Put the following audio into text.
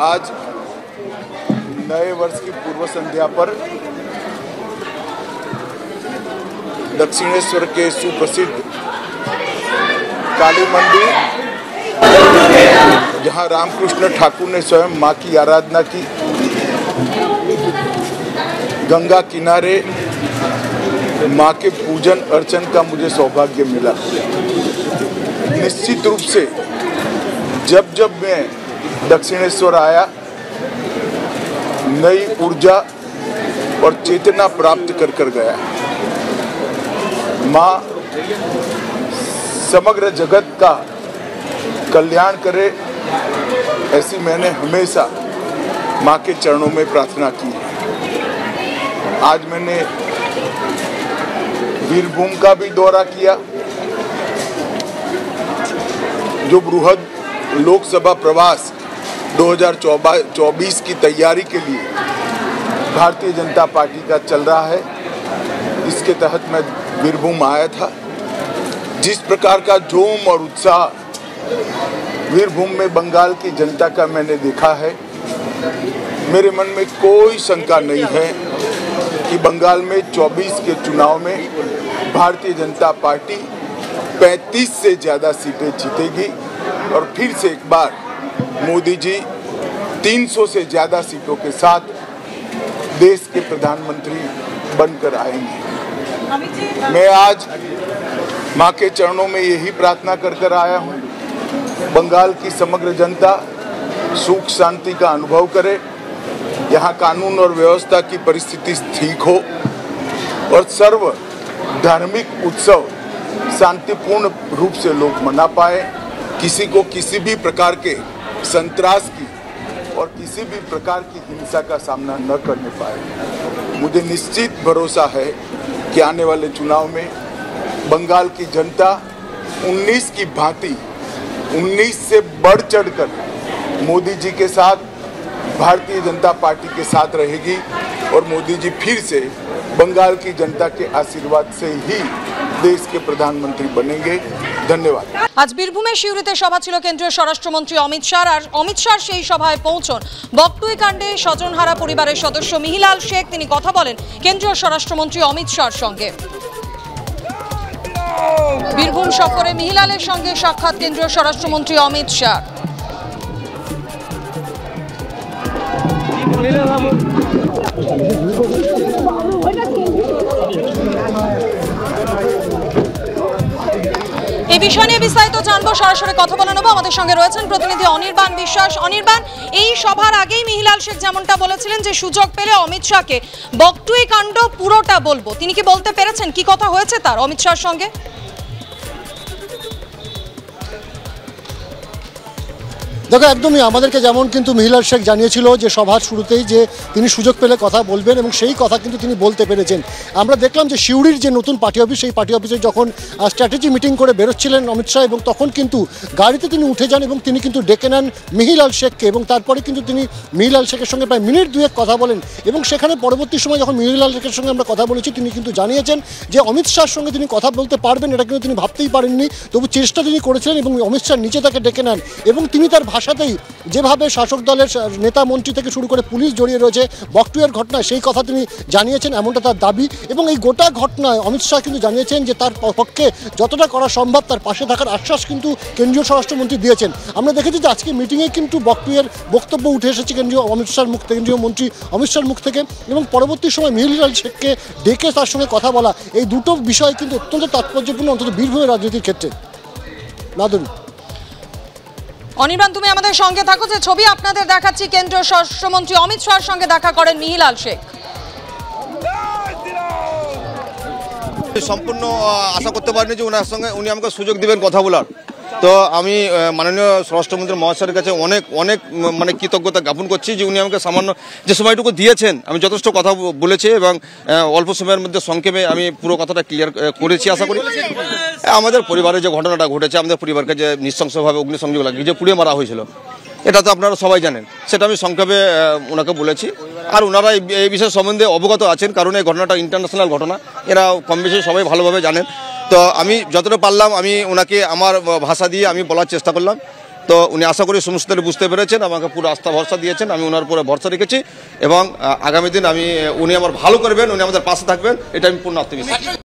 आज नए वर्ष की पूर्व संध्या पर दक्षिणेश्वर के सुप्रसिद्ध काली मंदिर, जहाँ रामकृष्ण ठाकुर ने स्वयं माँ की आराधना की। गंगा किनारे माँ के पूजन अर्चन का मुझे सौभाग्य मिला। निश्चित रूप से जब जब मैं दक्षिणेश्वर आया, नई ऊर्जा और चेतना प्राप्त कर कर गया। माँ समग्र जगत का कल्याण करे, ऐसी मैंने हमेशा माँ के चरणों में प्रार्थना की है। आज मैंने वीरभूम का भी दौरा किया, जो बृहद लोकसभा प्रवास 2024 की तैयारी के लिए भारतीय जनता पार्टी का चल रहा है। इसके तहत मैं वीरभूम आया था। जिस प्रकार का जोम और उत्साह वीरभूम में बंगाल की जनता का मैंने देखा है, मेरे मन में कोई शंका नहीं है कि बंगाल में 24 के चुनाव में भारतीय जनता पार्टी 35 से ज़्यादा सीटें जीतेगी। और फिर से एक बार मोदी जी 300 से ज़्यादा सीटों के साथ देश के प्रधानमंत्री बनकर आएँगे। मैं आज माँ के चरणों में यही प्रार्थना कर कर आया हूँ, बंगाल की समग्र जनता सुख शांति का अनुभव करे, यहाँ कानून और व्यवस्था की परिस्थिति ठीक हो और सर्व धार्मिक उत्सव शांतिपूर्ण रूप से लोग मना पाए। किसी को किसी भी प्रकार के संतरास की और किसी भी प्रकार की हिंसा का सामना न करने पाए। मुझे निश्चित भरोसा है कि आने वाले चुनाव में बंगाल की जनता 19 की भांति 19 से बढ़ चढ़कर मोदी जी के साथ, भारतीय जनता पार्टी के साथ रहेगी और मोदी जी फिर से बंगाल की जनता के आशीर्वाद से ही देश के प्रधानमंत्री बनेंगे ধন্যবাদ আজ বীরভূমের শিউরিতে সভা ছিল কেন্দ্রীয় স্বরাষ্ট্রমন্ত্রী অমিত শাহ আর অমিত শাহ সেই সভায় পৌঁছন বকটুই কাণ্ডে স্বজনহারা পরিবারের সদস্য মিহিলাল শেখ তিনি কথা বলেন কেন্দ্রীয় স্বরাষ্ট্রমন্ত্রী অমিত শাহর সঙ্গে বীরভূম সফরে মিহিলালের সঙ্গে সাক্ষাৎ কেন্দ্রীয় স্বরাষ্ট্রমন্ত্রী অমিত শাহ এই বিষয় নিয়ে বিস্তারিত জানব, সরাসরি কথা বলে নেব। আমাদের সঙ্গে রয়েছেন প্রতিনিধি অনির্বাণ বিশ্বাস। অনির্বাণ, এই সভার আগেই মিহিলাল শেখ যেমনটা বলেছিলেন যে সুযোগ পেলে অমিত শাহকে বকটুই কাণ্ড পুরোটা বলব। তিনি কি বলতে পেরেছেন? কি কথা হয়েছে তার অমিত শাহর সঙ্গে? দেখো, একদমই আমাদেরকে যেমন কিন্তু মিহিলাল শেখ জানিয়েছিল যে সভার শুরুতেই যে তিনি সুযোগ পেলে কথা বলবেন এবং সেই কথা কিন্তু তিনি বলতে পেরেছেন। আমরা দেখলাম যে সিউড়ির যে নতুন পার্টি অফিস, সেই পার্টি অফিসে যখন স্ট্র্যাটেজি মিটিং করে বেরোচ্ছিলেন অমিত শাহ এবং তখন কিন্তু গাড়িতে তিনি উঠে যান এবং তিনি কিন্তু ডেকে নেন মিহিলাল শেখকে এবং তারপরে কিন্তু তিনি মিহিলাল শেখের সঙ্গে প্রায় মিনিট দুয়েক কথা বলেন এবং সেখানে পরবর্তী সময় যখন মিহিলাল শেখের সঙ্গে আমরা কথা বলেছি, তিনি কিন্তু জানিয়েছেন যে অমিত শাহর সঙ্গে তিনি কথা বলতে পারবেন, এটা কিন্তু তিনি ভাবতেই পারেননি। তবু চেষ্টা তিনি করেছিলেন এবং অমিত শাহ নিচে তাকে ডেকে নেন এবং তিনি তার ভাষাতেই যেভাবে শাসক দলের নেতা মন্ত্রী থেকে শুরু করে পুলিশ জড়িয়ে রয়েছে, বকটুয়ের ঘটনা সেই কথা তিনি জানিয়েছেন, এমনটা তার দাবি। এবং এই গোটা ঘটনায় অমিত শাহ কিন্তু জানিয়েছেন যে তার পক্ষে যতটা করা সম্ভব তার পাশে থাকার আশ্বাস কিন্তু কেন্দ্রীয় স্বরাষ্ট্রমন্ত্রী দিয়েছেন। আমরা দেখেছি যে আজকে মিটিংয়ে কিন্তু বকটুয়ের বক্তব্য উঠে এসেছে কেন্দ্রীয় অমিত শাহর মুখ কেন্দ্রীয় মন্ত্রী অমিত শাহর মুখ থেকে। এবং পরবর্তী সময় মিহিলাল শেখকে ডেকে তার সঙ্গে কথা বলা, এই দুটো বিষয় কিন্তু অত্যন্ত তাৎপর্যপূর্ণ, অন্তত বীরভূমের রাজনীতির ক্ষেত্রে। নাদুরি অনির্বাণ, তুমি আমাদের সঙ্গে থাকো। যে ছবি আপনাদের দেখাচ্ছি, কেন্দ্রীয় স্বরাষ্ট্রমন্ত্রী অমিত শাহর সঙ্গে দেখা করেন মিহিলাল শেখ। সম্পূর্ণ আশা করতে পারিনি যে ওনার সঙ্গে উনি আমাকে সুযোগ দিবেন কথা বলার। তো আমি মাননীয় স্বরাষ্ট্রমন্ত্রী মহাশয়ের কাছে অনেক অনেক মানে কৃতজ্ঞতা জ্ঞাপন করছি যে উনি আমাকে সামান্য যে সময়টুকু দিয়েছেন, আমি যথেষ্ট কথা বলেছি এবং অল্প সময়ের মধ্যে সংক্ষেপে আমি পুরো কথাটা ক্লিয়ার করেছি, আশা করি। আমাদের পরিবারে যে ঘটনাটা ঘটেছে, আমাদের পরিবারকে যে নৃশংসভাবে অগ্নিসংযোগ লাগিয়ে যে পুড়িয়ে মারা হয়েছিল, এটা তো আপনারা সবাই জানেন। সেটা আমি সংক্ষেপে ওনাকে বলেছি। আর ওনারা এই এই বিষয় সম্বন্ধে অবগত আছেন, কারণ এই ঘটনাটা ইন্টারন্যাশনাল ঘটনা, এরা কম বেশি সবাই ভালোভাবে জানেন। তো আমি যতটা পারলাম, আমি ওনাকে আমার ভাষা দিয়ে আমি বলার চেষ্টা করলাম। তো উনি আশা করি সমস্ত বুঝতে পেরেছেন, আমাকে পুরো আস্থা ভরসা দিয়েছেন, আমি ওনার উপরে ভরসা রেখেছি এবং আগামী দিন আমি, উনি আমার ভালো করবেন, উনি আমাদের পাশে থাকবেন এটা আমি পূর্ণ আত্মবিশ্বাস